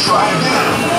try again.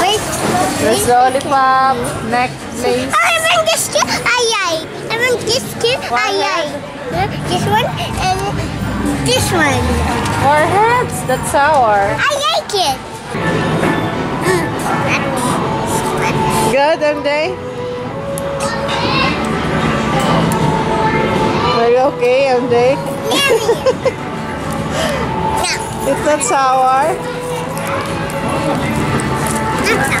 Wait. The lollipop, necklace. Oh, I want this too. Ay ay. I want this too. Ay ay. This one and this one. Four heads. That's sour. I like it. Good, MJ? Are you okay, MJ? Yummy. It's not sour. Sour.